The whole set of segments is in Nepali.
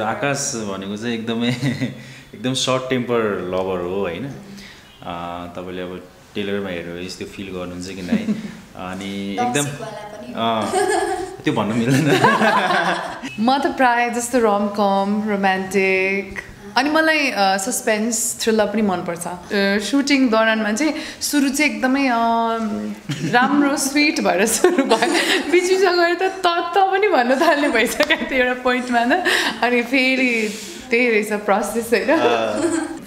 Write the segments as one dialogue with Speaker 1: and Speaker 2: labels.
Speaker 1: आकाश भनेको चाहिँ एकदमै एकदम सर्ट टेम्पर लभर हो होइन। अँ, तपाईँले अब टेलरमा हेरेर यस्तो फिल गर्नुहुन्छ कि नै? अनि एकदम
Speaker 2: टक्सिकवाला पनि
Speaker 1: अँ, त्यो भन्नु मिल्दैन।
Speaker 3: म त प्रायः जस्तो रम कम रोमान्टिक अनि मलाई सस्पेन्स थ्रिलर पनि मनपर्छ। सुटिङ दौरानमा चाहिँ सुरु चाहिँ एकदमै राम्रो स्विट भएर सुरु भयो। बिच बिचमा गएर त त पनि भन्नु थाल्ने भइसकेको थियो एउटा पोइन्टमा त अनि फेरि त्यही रहेछ प्रोसेस होइन।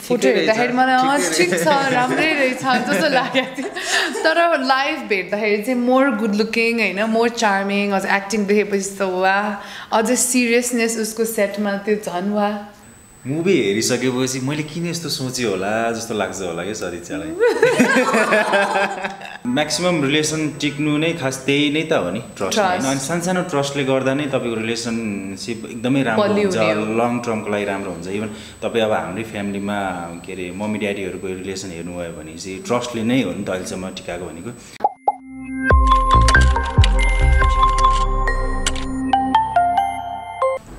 Speaker 3: फोटो हेर्दाखेरि मलाई अँ, ठिक छ राम्रै रहेछ जस्तो लागेको थियो। तर लाइभ भेट्दाखेरि चाहिँ मोर गुड लुकिङ होइन मोर चार्मिङ अझ एक्टिङ देखेपछि त वा अझ सिरियसनेस उसको सेटमा त्यो झन् वा
Speaker 1: मुभी हेरिसकेपछि मैले किन यस्तो सोचेँ होला जस्तो लाग्छ होला क्या सदिच्छालाई म्याक्सिमम् रिलेसन टिक्नु नै खास त्यही नै त हो नि ट्रस्ट. होइन अनि सानसानो ट्रस्टले गर्दा नै तपाईँको रिलेसनसिप एकदमै राम्रो हुन्छ। लङ टर्मको लागि राम्रो हुन्छ इभन तपाईँ अब हाम्रै फ्यामिलीमा के अरे मम्मी ड्याडीहरूको रिलेसन हेर्नुभयो भने चाहिँ ट्रस्टले नै हो नि त अहिलेसम्म टिकाएको भनेको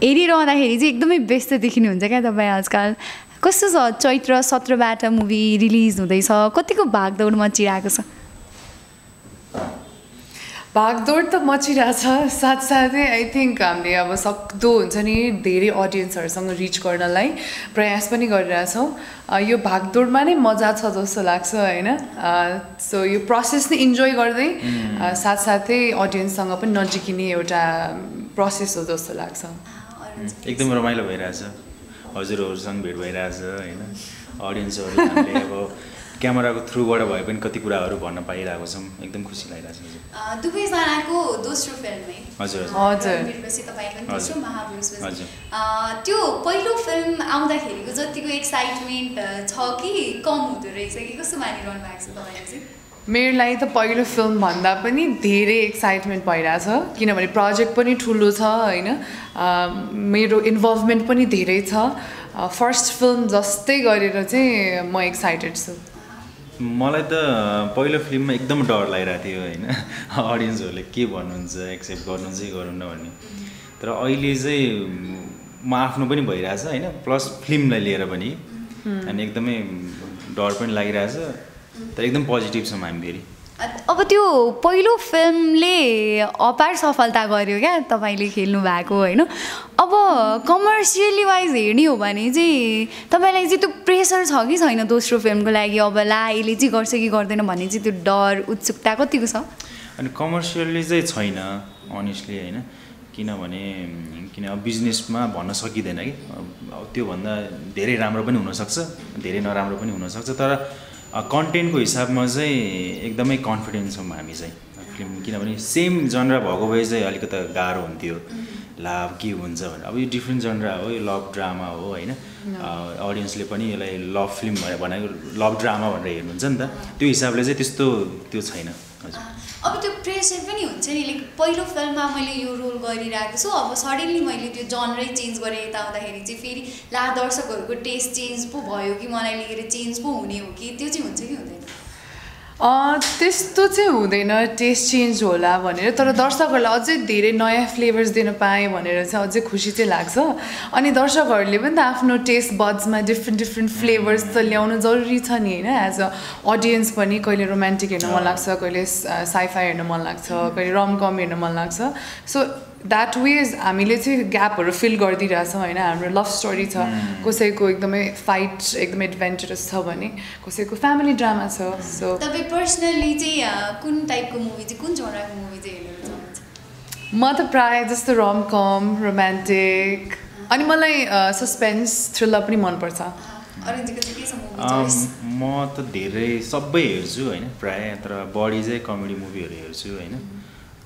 Speaker 2: हेरिरहँदाखेरि चाहिँ एकदमै व्यस्त देखिनुहुन्छ क्या तपाईँ आजकल। कस्तो छ चैत्र सत्रबाट मुभी रिलिज हुँदैछ? कतिको भागदौड मचिरहेको छ?
Speaker 3: भागदौड त मचिरहेछ। साथसाथै आई थिङ्क हामीले अब सक्दो हुन्छ नि धेरै अडियन्सहरूसँग रिच गर्नलाई प्रयास पनि गरिरहेछौँ। यो भागदौडमा नै मजा छ जस्तो लाग्छ होइन? सो यो प्रोसेस नै इन्जोय गर्दै अ, साथसाथै अडियन्ससँग पनि नजिकिने एउटा प्रोसेस हो जस्तो लाग्छ।
Speaker 1: एकदम रमाइलो भइरहेछ। हजुरहरूसँग भेट भइरहेछ होइन? अडियन्सहरू हामीले अब क्यामेराको थ्रुबाट भए पनि कति कुराहरू भन्न पाइरहेको छौँ। एकदम खुसी हजुर।
Speaker 4: अ, दुवैजनाको दोस्रो फिल्म है।
Speaker 1: हजुर हजुर।
Speaker 3: हजुर।
Speaker 4: त्यो पहिलो फिल्म आउँदाखेरिको जतिको एक्साइटमेन्ट छ कि कम हुँदो रहेछ कि? कस्तो मानिरहनु भएको छ तपाईँले चाहिँ?
Speaker 3: मेरो लागि त पहिलो फिल्म भन्दा पनि धेरै एक्साइटमेन्ट भइरहेछ। किनभने प्रोजेक्ट पनि ठुलो छ होइन? मेरो इन्भल्भमेन्ट पनि धेरै छ। फर्स्ट फिल्म जस्तै गरेर चाहिँ म एक्साइटेड छु।
Speaker 1: मलाई त पहिलो फिल्ममा एकदम डर लागिरहेको थियो होइन? अडियन्सहरूले के भन्नुहुन्छ एक्सेप्ट गर्नुहुन्छ कि गर्नुहुन्न भन्ने। तर अहिले चाहिँ म आफ्नो पनि भइरहेछ होइन? प्लस फिल्मलाई लिएर पनि। अनि एकदमै डर पनि लागिरहेछ। तर एकदम पोजिटिभ छौँ हामी फेरि।
Speaker 2: अब त्यो पहिलो फिल्मले अपार सफलता गर्यो क्या तपाईँले खेल्नु भएको होइन? अब कमर्सियली वाइज हेर्ने हो भने चाहिँ तपाईँलाई चाहिँ त्यो प्रेसर छ कि छैन दोस्रो फिल्मको लागि? अब ला यसले चाहिँ गर्छ कि गर्दैन भन्ने चाहिँ त्यो डर उत्सुकता कतिको छ?
Speaker 1: अनि कमर्सियल्ली चाहिँ छैन अनेस्टली होइन? किनभने किन अब बिजनेसमा भन्न सकिँदैन कि? अब अब त्योभन्दा धेरै राम्रो पनि हुनसक्छ धेरै नराम्रो पनि हुनसक्छ तर कन्टेन्टको हिसाबमा चाहिँ एकदमै कन्फिडेन्ट छौँ हामी चाहिँ। फिल्म किनभने सेम जनरा भएको भए चाहिँ अलिकति गाह्रो हुन्थ्यो। ला अब के हुन्छ भनेर। अब यो डिफ्रेन्ट जनरा हो यो लभ ड्रामा हो होइन? अडियन्सले पनि यसलाई लभ फिल्म भनेर भनेको लभ ड्रामा भनेर हेर्नुहुन्छ नि त। त्यो हिसाबले चाहिँ त्यस्तो त्यो छैन। हजुर।
Speaker 4: अब त्यो प्रेसर पनि हुन्छ नि लाइक पहिलो फिल्ममा मैले यो रोल गरिरहेको छु अब सडनली मैले त्यो जनरै चेन्ज गरेँ यता आउँदाखेरि चाहिँ फेरि ला दर्शकहरूको टेस्ट चेन्ज पो भयो कि मलाई लिएर चेन्ज पो हुने हो कि त्यो चाहिँ हुन्छ कि हुँदैन।
Speaker 3: त्यस्तो चाहिँ हुँदैन टेस्ट चेन्ज होला भनेर तर दर्शकहरूलाई अझै धेरै नयाँ फ्लेभर्स दिन पाएँ भनेर चाहिँ अझै खुसी चाहिँ लाग्छ। अनि दर्शकहरूले पनि त आफ्नो टेस्ट बड्समा डिफ्रेन्ट डिफ्रेन्ट फ्लेभर्स त ल्याउनु जरुरी छ नि होइन? एज अ अडियन्स पनि कहिले रोमान्टिक हेर्न मन लाग्छ कहिले साइफाई हेर्न मन लाग्छ कहिले रमकम हेर्न मन लाग्छ। सो द्याट वेज हामीले चाहिँ ग्यापहरू फिल गरिदिइरहेछौँ होइन? हाम्रो लभ स्टोरी छ। कसैको एकदमै फाइट एकदमै एडभेन्चरस छ भने कसैको फ्यामिली ड्रामा छ सो
Speaker 4: तपाईँ पर्सनल्ली चाहिँ कुन टाइपको मुभी चाहिँ कुन जोनराको मुभी चाहिँ हेर्नु
Speaker 3: म त प्रायः जस्तो रम कम रोमान्टिक अनि मलाई सस्पेन्स थ्रिलर पनि मनपर्छ।
Speaker 1: म त धेरै सबै हेर्छु होइन? प्रायः तर बढी चाहिँ कमेडी मुभीहरू हेर्छु होइन?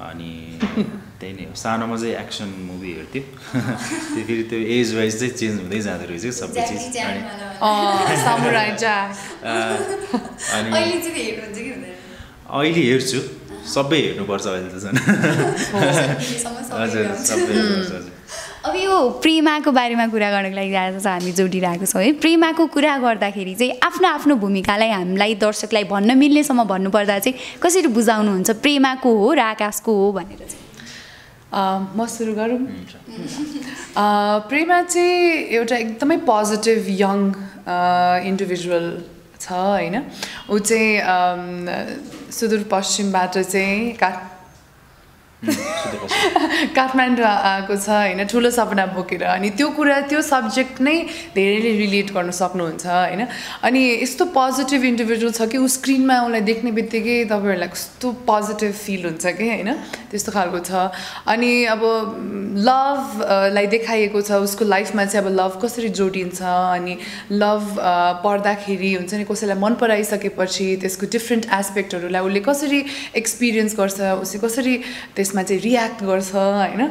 Speaker 1: अनि त्यही नै हो सानोमा चाहिँ एक्सन मुभी हेर्थ्यो त्यो फेरि त्यो एज वाइज चाहिँ चेन्ज हुँदै जाँदो रहेछ सबै चिज अनि
Speaker 4: अहिले चाहिँ हेर्नुहुन्छ कि हुँदैन
Speaker 1: अहिले हेर्छु सबै हेर्नुपर्छ अहिले त झन् हजुर। सबै हेर्नुपर्छ
Speaker 2: अब यो प्रेमाको बारेमा कुरा गर्नको लागि आज हामी जोडिरहेको छौँ है प्रेमाको कुरा गर्दाखेरि चाहिँ आफ्नो आफ्नो भूमिकालाई हामीलाई दर्शकलाई भन्न मिल्नेसम्म भन्नुपर्दा चाहिँ कसरी बुझाउनुहुन्छ प्रेमाको हो र आकाशको हो भनेर चाहिँ
Speaker 3: म सुरु गरौँ प्रेमा चाहिँ एउटा एकदमै पोजिटिभ यङ इन्डिभिजुअल छ होइन ऊ चाहिँ सुदूरपश्चिमबाट चाहिँ काठ। काठमाडौँ आएको छ होइन ठुलो सपना बोकेर। अनि त्यो कुरा त्यो सब्जेक्ट नै धेरैले रिलेट गर्न सक्नुहुन्छ होइन? अनि यस्तो पोजिटिभ इन्डिभिजुअल छ कि ऊ स्क्रिनमा उसलाई देख्ने बित्तिकै तपाईँहरूलाई कस्तो पोजिटिभ फिल हुन्छ कि होइन? त्यस्तो खालको छ। अनि अब लभलाई देखाइएको छ उसको लाइफमा चाहिँ अब लभ कसरी जोडिन्छ अनि लभ पर्दाखेरि हुन्छ नि कसैलाई मन पराइसकेपछि त्यसको डिफ्रेन्ट एस्पेक्टहरूलाई उसले कसरी एक्सपिरियन्स गर्छ उसले कसरी त्यसमा चाहिँ रियाक्ट गर्छ होइन?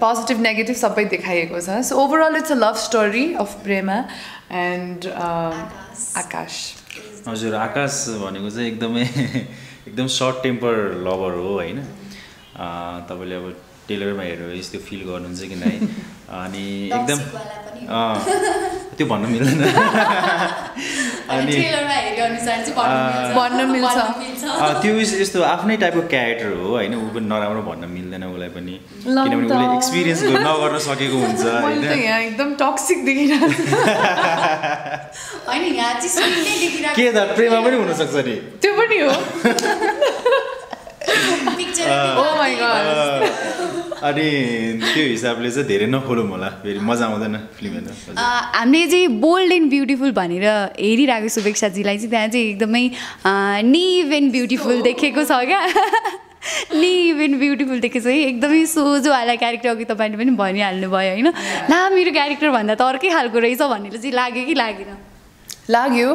Speaker 3: पोजिटिभ नेगेटिभ सबै देखाइएको छ। So overall it's a love story of Prema and Akash
Speaker 1: हजुर आकाश भनेको चाहिँ एकदमै एकदम सर्ट टेम्पर लभर हो होइन? अँ, तपाईँले अब टेलरमा हेरेर यस्तो फिल गर्नुहुन्छ कि नै? अनि एकदम त्यो भन्नु मिल्दैन।
Speaker 4: अनि
Speaker 1: अनि
Speaker 4: ट्रेलरमा हेरे अनुसार चाहिँ
Speaker 1: आ,
Speaker 3: भन्न मिल्छ।
Speaker 4: भन्न मिल्छ।
Speaker 1: अँ, त्यो यस्तो आफ्नै टाइपको क्यारेक्टर हो होइन? ऊ पनि नराम्रो भन्न मिल्दैन उसलाई पनि। किनभने। उसले एक्सपिरियन्स नगर्न सकेको हुन्छ
Speaker 3: एकदम टक्सिक
Speaker 1: के त प्रेमा पनि हुनसक्छ नि।
Speaker 3: त्यो पनि हो।
Speaker 1: अनि त्यो हिसाबले चाहिँ धेरै नखोलौँ होला। फेरि मजा आउँदैन फिल्म हेर्न।
Speaker 2: हामीले चाहिँ बोल्ड एन्ड ब्युटिफुल भनेर हेरिरहेको शुभेक्षाजीलाई चाहिँ त्यहाँ चाहिँ एकदमै निभ एन्ड ब्युटिफुल देखेको छ क्या। निभ एन्ड ब्युटिफुल देखेको छ है। एकदमै सोझोवाला क्यारेक्टर अघि तपाईँले पनि भनिहाल्नु भयो होइन ला मेरो क्यारेक्टर भन्दा त अर्कै खालको रहेछ भन्ने चाहिँ लाग्यो कि लागेन
Speaker 3: लाग्यो।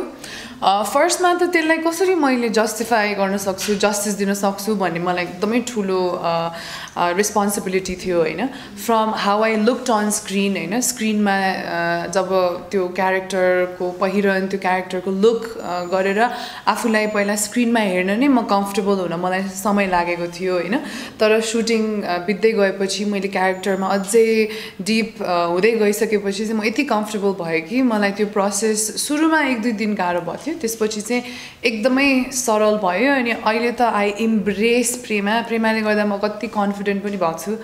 Speaker 3: फर्स्टमा त त्यसलाई कसरी मैले जस्टिफाई गर्न सक्छु जस्टिस दिन सक्छु भन्ने मलाई एकदमै ठुलो रेस्पोन्सिबिलिटी थियो होइन। From how I looked on screen होइन। स्क्रिनमा जब त्यो क्यारेक्टरको पहिरन त्यो क्यारेक्टरको लुक गरेर आफूलाई पहिला स्क्रिनमा हेर्न नै म कम्फर्टेबल हुन मलाई समय लागेको थियो होइन। तर सुटिङ बित्दै गएपछि मैले क्यारेक्टरमा अझै डिप हुँदै गइसकेपछि चाहिँ म यति कम्फर्टेबल भयो कि मलाई त्यो प्रोसेस सुरुमा एक दुई दिन गाह्रो भएको थियो त्यसपछि चाहिँ एकदमै सरल भयो अनि अहिले त आई इम्ब्रेस प्रेमा प्रेमाले गर्दा म कति कन्फिडेन्ट पनि भएको छु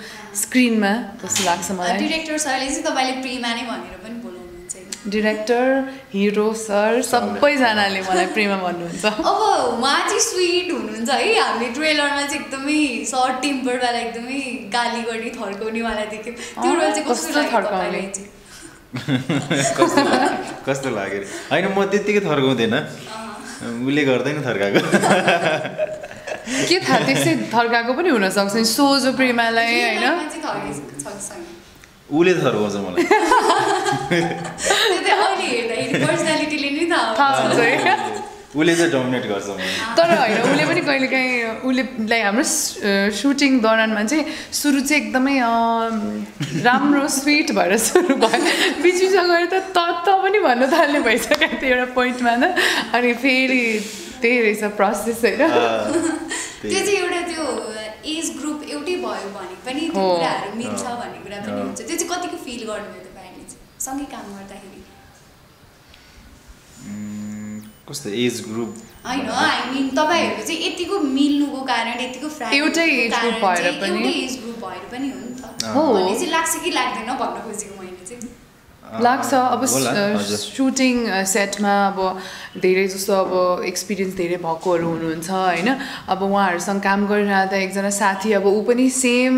Speaker 3: स्क्रिनमा जस्तो लाग्छ मलाई।
Speaker 4: डिरेक्टर सरले चाहिँ तपाईँले प्रेमा नै भनेर पनि
Speaker 3: डिरेक्टर हिरो सर सबैजनाले मलाई प्रेमा भन्नुहुन्छ।
Speaker 4: अब उहाँ चाहिँ स्विट हुनुहुन्छ है। हामीले ट्रेलरमा चाहिँ एकदमै सर्ट टेम्परवाला एकदमै गाली गर्ने थर्काउनेवाला देख्यौँ। त्यो रोल चाहिँ कस्तो
Speaker 3: थर्काउने?
Speaker 1: कस्तो कस्तो लाग्यो अरे होइन म त्यत्तिकै थर्काउँदैन उसले गर्दैन थर्काएको।
Speaker 3: के थाहा त्यसै थर्काएको पनि हुनसक्छ नि सोझो प्रेमालाई होइन?
Speaker 1: उसले थर्काउँछ मलाई।
Speaker 4: त्यो
Speaker 1: उसले चाहिँ डोमिनेट गर्छ
Speaker 3: तर होइन उसले पनि कहिलेकाहीँ उसले लाइक हाम्रो सुटिङ दौरानमा चाहिँ सुरु चाहिँ एकदमै राम्रो स्विट भएर सुरु भयो। बिच बिचमा गएर त त त पनि भन्न थाल्ने भइसकेको थियो एउटा पोइन्टमा त अनि फेरि त्यही रहेछ प्रोसेस होइन।
Speaker 4: त्यो चाहिँ एउटा त्यो एज ग्रुप एउटै भयो भने पनि त्यो
Speaker 3: हो।
Speaker 4: कुराहरू मिल्छ भन्ने कुरा पनि
Speaker 1: हो।
Speaker 4: हुन्छ। त्यो चाहिँ कतिको फिल गर्नुभयो तपाईँहरूले सँगै काम गर्दाखेरि।
Speaker 1: कस्तो एज ग्रुप?
Speaker 4: होइन आई मिन तपाईँहरू चाहिँ यतिको मिल्नुको कारण यतिको
Speaker 3: एउटै group
Speaker 4: कारण
Speaker 3: भएर पनि।
Speaker 4: एज ग्रुप भएर पनि हो नि त।
Speaker 1: हो।
Speaker 4: भन्ने चाहिँ लाग्छ कि लाग्दैन भन्न खोजेको मैले चाहिँ।
Speaker 3: लाग्छ अब। सुटिङ सेटमा अब धेरै जस्तो अब एक्सपिरियन्स धेरै भएकोहरू हुनुहुन्छ होइन। अब उहाँहरूसँग काम गरिरहँदा एकजना साथी अब ऊ पनि सेम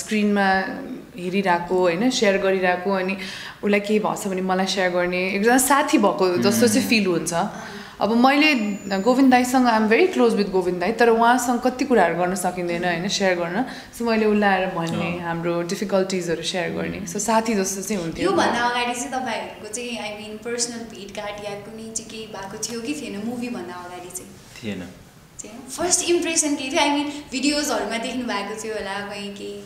Speaker 3: स्क्रिनमा हेरिरहेको होइन सेयर गरिरहेको अनि उसलाई केही भएछ भने मलाई सेयर गर्ने। एकजना साथी भएको जस्तो चाहिँ फिल हुन्छ। अब मैले Govind दाईसँग I'm very close with Govind dai तर उहाँसँग कति कुराहरू गर्न सकिँदैन होइन सेयर गर्न। सो मैले उसलाई आएर भन्ने हाम्रो डिफिकल्टिजहरू सेयर गर्ने। सो साथी जस्तो चाहिँ हुन्थ्यो।
Speaker 4: योभन्दा अगाडि चाहिँ तपाईँहरूको चाहिँ आई मिन पर्सनल भेटघाट या कुनै चाहिँ केही भएको थियो कि थिएन? मुभीभन्दा अगाडि चाहिँ।
Speaker 1: थिएन।
Speaker 4: फर्स्ट इम्प्रेसन के थियो? आई मिन भिडियोजहरूमा देख्नु भएको थियो होला कहीँ केही?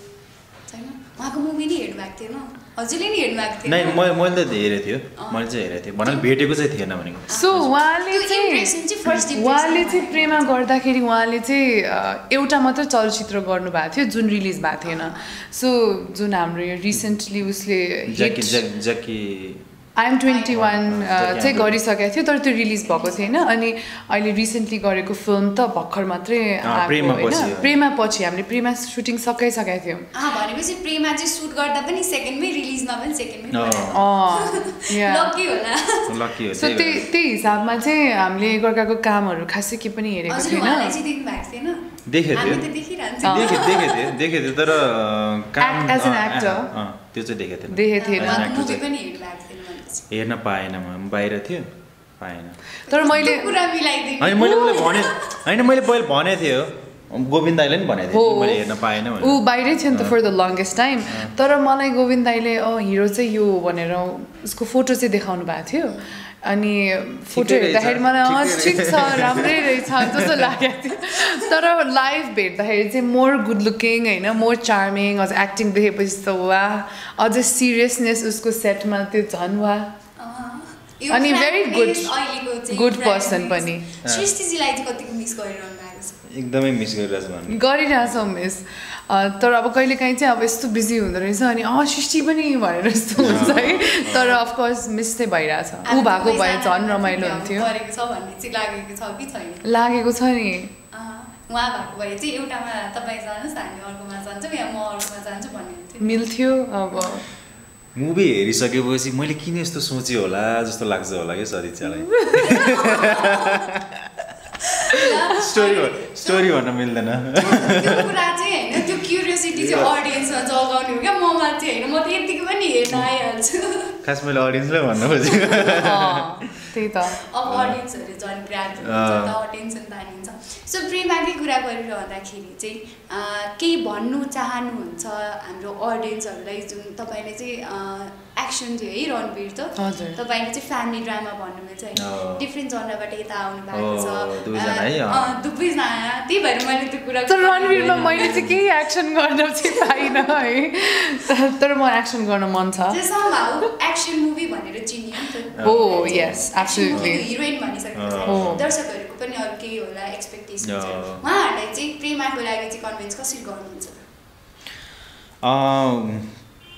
Speaker 4: छैन? उहाँको मुभी नै हेर्नु भएको थिएन। हजुरले नि हेर्नु भएको
Speaker 1: नै
Speaker 4: थियो
Speaker 1: म मैले त हेरेको थियो। मैले चाहिँ हेरेको थिएँ। भन्नाले भेटेको चाहिँ थिएन भनेको।
Speaker 3: सो उहाँले
Speaker 4: चाहिँ
Speaker 3: उहाँले चाहिँ। प्रेमा गर्दाखेरि उहाँले चाहिँ एउटा मात्र चलचित्र गर्नुभएको थियो जुन रिलिज भएको थिएन। सो जुन हाम्रो यो रिसेन्टली उसले
Speaker 1: ज्याकी ज्या ज्याकी
Speaker 3: आइएम ट्वेन्टी वान चाहिँ गरिसकेको थियो तर त्यो रिलिज भएको थिएन। अनि अहिले रिसेन्टली गरेको फिल्म त भर्खर मात्रै
Speaker 1: प्रेमा
Speaker 3: होइन।
Speaker 1: पछि, अँ।
Speaker 3: प्रेमा पछि हामीले प्रेमा सुटिङ सकाइसकेका थियौँ।
Speaker 4: अँ भनेपछि प्रेमा चाहिँ सुट गर्दा पनि सेकेन्डमै रिलिजमा पनि सेकेन्डमै
Speaker 1: अँ।
Speaker 3: अँ yeah.
Speaker 4: लकी होला।
Speaker 1: लकी हो
Speaker 3: सो
Speaker 1: त्यही
Speaker 3: त्यही हिसाबमा चाहिँ हामीले एकअर्काको कामहरू खासै के पनि हेरेको थिएन।
Speaker 1: देखेको
Speaker 4: हामी
Speaker 1: थियो। देखेको तर त्यो चाहिँ देखेको थिएन।
Speaker 4: हेर्नु
Speaker 1: पाएन म बाहिर थियो पाएन।
Speaker 3: तर मैले
Speaker 4: कुरा
Speaker 1: होइन मैले उसलाई भने होइन मैले पहिले भनेको थिएँ हो गोविन्द दाईले पनि भनेको थिएँ मैले हेर्न पाएन
Speaker 3: ऊ बाहिरै थियो नि त फर द लङ्गेस्ट टाइम तर मलाई गोविन्द दाईले अँ हिरो चाहिँ यो भनेर उसको फोटो चाहिँ देखाउनु भएको थियो। अनि फोटो हेर्दाखेरि मलाई अँ
Speaker 1: ठिकै
Speaker 3: छ राम्रै रहेछ जस्तो लागेको थियो। तर लाइभ भेट्दाखेरि चाहिँ मोर गुड लुकिङ होइन मोर चार्मिङ अझ एक्टिङ देखेपछि त वा अझ सिरियसनेस उसको सेटमा त्यो झन् वा अनि
Speaker 4: चाहिँ
Speaker 3: good
Speaker 4: practice
Speaker 3: person पनि।
Speaker 4: सृष्टिजीलाई चाहिँ कतिको मिस गरिरहनु भएको छ?
Speaker 1: एकदमै मिस
Speaker 3: गरिरहेछौँ मिस तर अब कहिलेकाहीँ चाहिँ अब यस्तो बिजी हुँदो रहेछ अनि अँ सृष्टि पनि भनेर यस्तो हुन्छ है। तर अफकोर्स मिस चाहिँ भइरहेछ। ऊ भएको भए झन् रमाइलो हुन्थ्यो।
Speaker 4: गरेको छ भन्ने चाहिँ लागेको छ कि छैन?
Speaker 3: लागेको छ नि।
Speaker 4: अँ, उहाँ भएको भए चाहिँ एउटामा तपाईँ जानुहोस् हामी अर्कोमा जान्छौँ या म अर्कोमा जान्छु भन्ने हुन्थ्यो?
Speaker 3: मिल्थ्यो अब।
Speaker 1: मुभी हेरिसकेपछि मैले किन यस्तो सोचेँ होला जस्तो लाग्छ होला कि सरिचालाई? स्टोरी स्टोरी भन्न मिल्दैन।
Speaker 4: त्यो कुरा चाहिँ होइन त्यो क्युरियोसिटी चाहिँ अडियन्समा जगाउने हो क्या ममा चाहिँ होइन म त यतिकै पनि हेर्न आइहाल्छु।
Speaker 1: खास मैले अडियन्सलाई भन्न खोजेको
Speaker 3: अँ, त्यही त।
Speaker 4: अब अडियन्सहरू झन् टेन्सन तानिन्छ। सो प्रेमाकै कुरा गरिरहँदाखेरि चाहिँ अँ, केही भन्नु चाहनुहुन्छ हाम्रो अडियन्सहरूलाई जुन तपाईँले चाहिँ एक्सन थियो है रणवीर त?
Speaker 3: हजुर।
Speaker 4: तपाईँले चाहिँ फ्यामिली ड्रामा भन्नुहुन्छ होइन। डिफ्रेन्ट जनरबाट यता आउनु भएको छ।
Speaker 1: दुवैजना
Speaker 4: त्यही भएर मैले त्यो कुरा
Speaker 3: रणवीरमा मैले चाहिँ केही एक्सन गर्न चाहिँ पाइनँ है। तर- म एक्सन गर्न मन छ।
Speaker 4: एक्सन मुभी भनेर चिनियो
Speaker 3: हो yes absolutely
Speaker 4: हिरोइन भनिसकेपछि
Speaker 3: हो।
Speaker 4: दर्शकहरूको पनि अरू केही होला एक्सपेक्टेसन। उहाँहरूलाई चाहिँ प्रेमाको लागि चाहिँ कन्भिन्स कसरी गर्नुहुन्छ?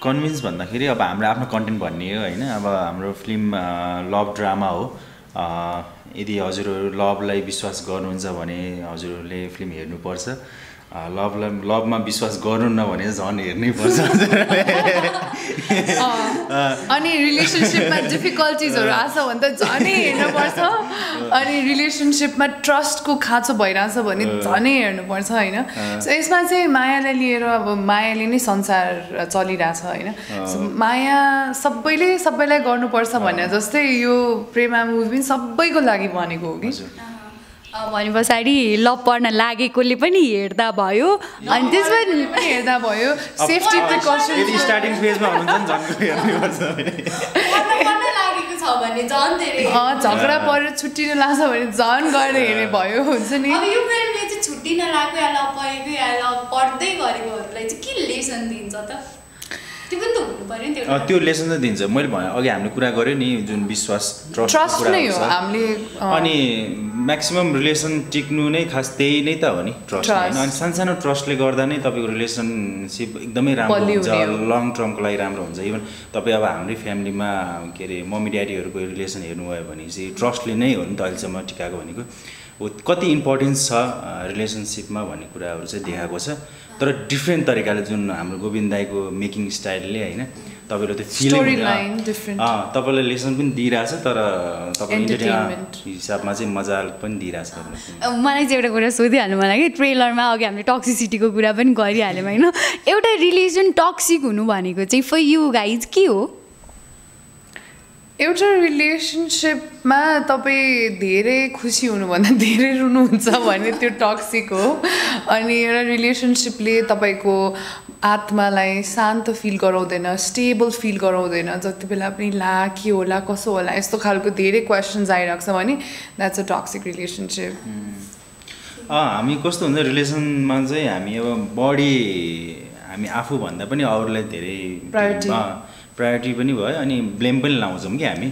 Speaker 1: कन्भिन्स भन्दाखेरि अब हाम्रो आफ्नो कन्टेन्ट भन्ने हो होइन। अब हाम्रो फिल्म लभ ड्रामा हो। यदि हजुरहरू लभलाई विश्वास गर्नुहुन्छ भने हजुरहरूले फिल्म हेर्नुपर्छ। लभलाई लभमा विश्वास गर्नुहुन्न भने चाहिँ झन् हेर्नै पर्छ।
Speaker 3: अनि रिलेसनसिपमा डिफिकल्टिजहरू आछ भने त झनै हेर्नुपर्छ अनि रिलेसनसिपमा ट्रस्टको खाँचो भइरहेछ भने झनै हेर्नुपर्छ होइन? सो यसमा चाहिँ मायालाई लिएर अब मायाले नै संसार चलिरहेछ होइन? सो माया सबैले सबैलाई गर्नुपर्छ भने जस्तै यो प्रेमा मुभी सबैको लागि भनेको हो कि?
Speaker 2: भने पछाडि लभ पर्न लागेकोले पनि हेर्दा भयो। अनि त्यसमा
Speaker 3: पनि हेर्दा भयो। सेफ्टी
Speaker 1: यदि
Speaker 3: प्रिकसन
Speaker 1: स्टार्टिङ फेजमा हुनुहुन्छ भने झन् हेर्नुपर्छ
Speaker 4: पढ्न पढ्न लागेको छ भने झन् धेरै।
Speaker 3: झगडा परेर छुट्टिन लाग्छ भने झन् गएर हेर्ने भयो हुन्छ नि।
Speaker 4: अब यो फिल्मले चाहिँ छुट्टिन लागेको या ल या ल पढ्दै गरेकोहरूलाई चाहिँ के लेसन दिन्छ त? त्यो पनि त हुनु पऱ्यो नि
Speaker 1: अ,
Speaker 4: त्यो
Speaker 1: त्यो लेसन चाहिँ दिन्छ। मैले भने अघि हामीले कुरा गऱ्यो नि जुन विश्वास ट्रस्ट
Speaker 3: ट्रस्ट नै हो हामीले
Speaker 1: अनि म्याक्सिमम् रिलेसन टिक्नु नै खास त्यही नै त हो नि। ट्रस्ट अनि सानसानो ट्रस्टले गर्दा नै तपाईँको रिलेसनसिप एकदमै राम्रो हुन्छ। लङ टर्मको लागि राम्रो हुन्छ। इभन तपाईँ अब हाम्रै फ्यामिलीमा के अरे मम्मी ड्याडीहरूको रिलेसन हेर्नुभयो भने चाहिँ ट्रस्टले नै हो नि त अहिलेसम्म टिकाएको भनेको। हो कति इम्पोर्टेन्स छ रिलेसनसिपमा भन्ने कुराहरू चाहिँ देखाएको छ। तर डिफ्रेन्ट तरिकाले जुन हाम्रो गोविन्द दाईको मेकिङ स्टाइलले होइन तपाईँले त्यो फिलिङ. तपाईँलाई लेसन पनि दिइरहेछ तर
Speaker 3: Entertainment.
Speaker 1: हिसाबमा चाहिँ मजा पनि दिइरहेछ
Speaker 2: मलाई चाहिँ एउटा कुरा सोधिहाल्नु मलाई कि ट्रेलरमा अघि हामीले टक्सिसिटीको कुरा पनि गरिहाल्यौँ होइन? एउटा रिलेसन टक्सिक हुनु भनेको चाहिँ फर यु गाइज के हो?
Speaker 3: एउटा रिलेसनसिपमा तपाईँ धेरै खुसी हुनुभन्दा धेरै रुनुहुन्छ भने त्यो टक्सिक हो। अनि एउटा रिलेसनसिपले तपाईँको आत्मालाई शान्त फिल गराउँदैन स्टेबल फिल गराउँदैन। जति बेला पनि ला के होला कसो होला यस्तो खालको धेरै क्वेसन्स आइरहेको छ भने द्याट्स अ टक्सिक रिलेसनसिप
Speaker 1: हामी कस्तो हुन्छ रिलेसनमा चाहिँ हामी अब बढी हामी आफूभन्दा पनि अरूलाई धेरै
Speaker 3: Priority.
Speaker 1: प्रायोरिटी पनि भयो अनि ब्लेम पनि लाउँछौँ कि हामी।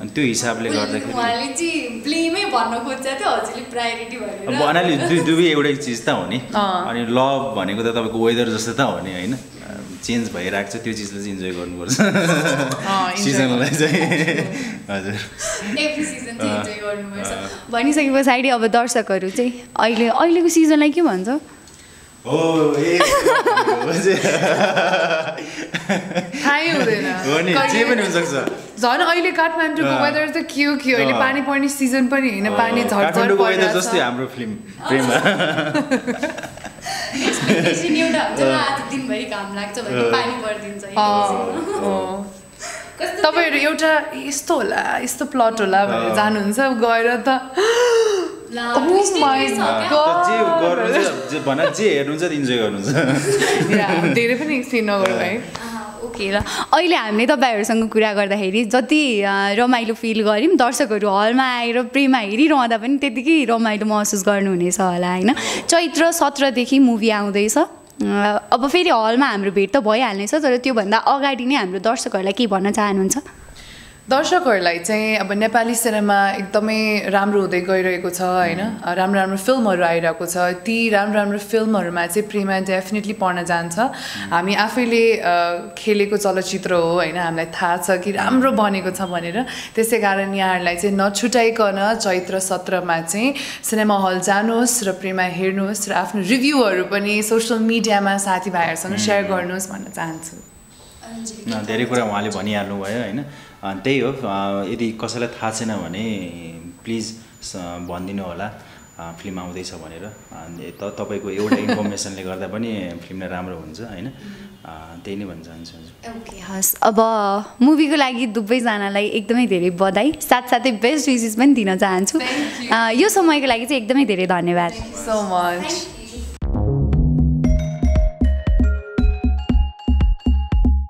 Speaker 1: अनि त्यो हिसाबले गर्दाखेरि
Speaker 4: उहाँले चाहिँ ब्लेमै भन्न खोज्छ थियो हजुरले प्रायोरिटी
Speaker 1: अब दुई दुवै एउटै चिज त हो नि। अनि लभ भनेको त तपाईँको वेदर जस्तो त हो नि होइन। चेन्ज भइरहेको छ त्यो चिजले चाहिँ इन्जोय गर्नुपर्छ। सिजनलाई चाहिँ। हजुर।
Speaker 4: भनिसके पछाडि अब दर्शकहरू चाहिँ अहिले अहिलेको सिजनलाई के भन्छ?
Speaker 3: थाहै हुँदैन।
Speaker 1: हो नि जे
Speaker 3: कहिले-
Speaker 1: पनि हुनसक्छ।
Speaker 3: झन् अहिले काठमाडौँको। वेदर त के हो के हो अहिले। पानी पर्ने सिजन पनि होइन पानी
Speaker 1: जस्तै हाम्रो फिल्म प्रेममा।
Speaker 5: एक्सपेक्टेसन एउटा आज दिनभरि घाम लाग्छ भने पानी परिदिन्छ
Speaker 3: तपाईँहरू एउटा यस्तो होला यस्तो प्लट होला भनेर। जानुहुन्छ गएर त
Speaker 1: जे गर्नुहुन्छ जे भन जे हेर्नुहुन्छ इन्जोय गर्नुहुन्छ
Speaker 3: या, धेरै पनि एक्सप्लेन नगरौँ है
Speaker 4: ओके ल। अहिले हामीले तपाईँहरूसँग कुरा गर्दाखेरि जति अँ, रमाइलो फिल गऱ्यौँ दर्शकहरू हलमा आएर प्रेमा हेरिरहँदा पनि त्यतिकै रमाइलो महसुस गर्नुहुनेछ होला होइन? चैत्र सत्रदेखि मुभी आउँदैछ। अँ, अब फेरि हलमा हाम्रो भेट त भइहाल्नेछ तर त्योभन्दा अगाडि नै हाम्रो दर्शकहरूलाई के भन्न चाहनुहुन्छ?
Speaker 3: दर्शकहरूलाई चाहिँ अब नेपाली सिनेमा एकदमै राम्रो हुँदै गइरहेको छ होइन? राम्रो राम्रो फिल्महरू आइरहेको छ। ती राम्रो राम्रो फिल्महरूमा चाहिँ प्रेमा डेफिनेटली पढ्न जान्छ। हामी आफैले खेलेको चलचित्र हो होइन? हामीलाई थाहा छ कि राम्रो बनेको छ भनेर। त्यसै कारण यहाँहरूलाई चाहिँ नछुटाइकन चैत्र सत्रमा चाहिँ सिनेमा हल जानुहोस् र प्रेमा हेर्नुहोस् र आफ्नो रिभ्यूहरू पनि सोसियल मिडियामा साथीभाइहरूसँग सेयर गर्नुहोस् भन्न चाहन्छु।
Speaker 1: धेरै कुरा उहाँले भनिहाल्नु भयो होइन? त्यही हो यदि कसैलाई थाहा छैन भने प्लिज भनिदिनु होला फिल्म आउँदैछ भनेर। त तपाईँको एउटा इन्फर्मेसनले गर्दा पनि फिल्म नै राम्रो हुन्छ होइन? त्यही नै भन्न चाहन्छु हजुर।
Speaker 4: ओके हस्। अब मुभीको लागि दुवैजनालाई एकदमै धेरै बधाई साथसाथै बेस्ट विसेस पनि दिन चाहन्छु। यो समयको लागि चाहिँ एकदमै धेरै धन्यवाद।
Speaker 3: So much.